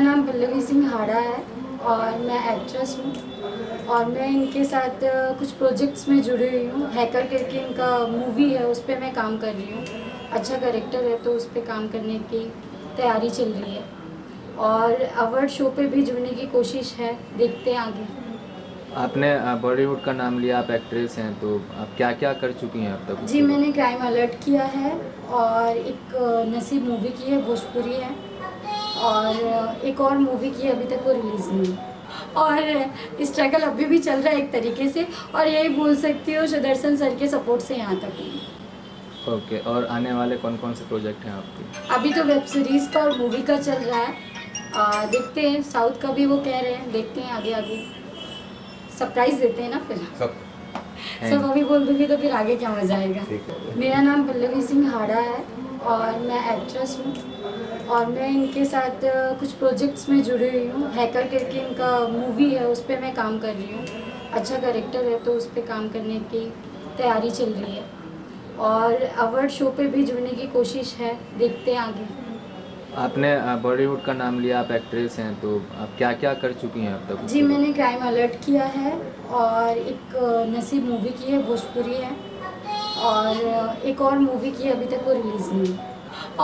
हाड़ा है और मैं एक्ट्रेस हूँ और मैं इनके साथ कुछ प्रोजेक्ट्स में जुड़ी हुई हूँ। हैकर करके इनका मूवी है उस पर मैं काम कर रही हूँ। अच्छा करेक्टर है तो उस पर काम करने की तैयारी चल रही है। और अवार्ड शो पे भी जुड़ने की कोशिश है देखते हैं आगे। आपने बॉलीवुड का नाम लिया आप एक्ट्रेस हैं तो आप क्या क्या कर चुकी हैं अब तक जी मैंने क्राइम अलर्ट किया है और एक नसीब मूवी की है भोजपुरी है। और एक और मूवी की अभी तक वो रिलीज़ नहीं हुई। और स्ट्रगल अभी भी चल रहा है एक तरीके से और यही बोल सकती हूँ सुदर्शन सर के सपोर्ट से यहाँ तक हूँ ओके और आने वाले कौन कौन से प्रोजेक्ट हैं आपके? अभी तो वेब सीरीज़ का और मूवी का चल रहा है। अ, देखते हैं साउथ का भी वो कह रहे हैं देखते हैं आगे आगे सरप्राइज़ देते हैं ना फिर। सब। सब अभी बोल दूँगी तो फिर आगे क्या मज़ा आएगा। मेरा नाम पल्लवी सिंह हाड़ा है। और मैं एक्ट्रेस हूँ। और मैं इनके साथ कुछ प्रोजेक्ट्स में जुड़ी हुई हूँ। हैकर करके इनका मूवी है उस पर मैं काम कर रही हूँ। अच्छा करेक्टर है तो उस पर काम करने की तैयारी चल रही है। और अवार्ड शो पे भी जुड़ने की कोशिश है देखते हैं आगे। आपने बॉलीवुड का नाम लिया आप एक्ट्रेस हैं तो आप क्या क्या कर चुकी हैं अब तक जी मैंने क्राइम अलर्ट किया है और एक नसीब मूवी की है भोजपुरी है। और एक और मूवी की अभी तक वो रिलीज़ नहीं।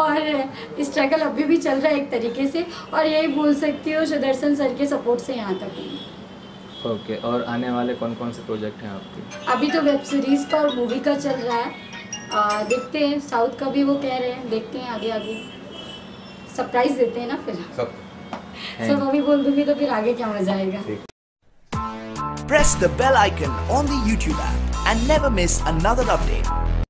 और स्ट्रगल अभी भी चल रहा है एक तरीके से और यही बोल सकती हूँ सुदर्शन सर के सपोर्ट से यहाँ तक हूँ ओके और आने वाले कौन कौन से प्रोजेक्ट हैं आपके? अभी तो वेब सीरीज़ का और मूवी का चल रहा है। अ, देखते हैं साउथ का भी वो कह रहे हैं देखते हैं आगे आगे सरप्राइज़ देते हैं ना फिर। सब। सब अभी बोल दूँगी तो फिर आगे क्या मज़ा आएगा। Press the bell icon on the YouTube app and never miss another update.